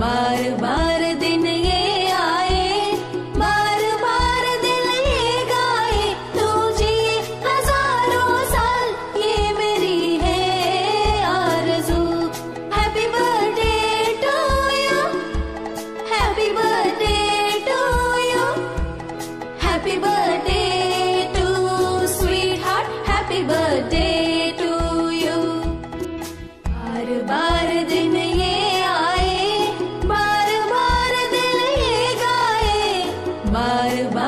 बार बार दिन ये आए, बार बार दिल ये गाए, तुझे हज़ारों साल ये मेरी है आरज़ू। Happy birthday to you happy birthday to you happy birthday my, my.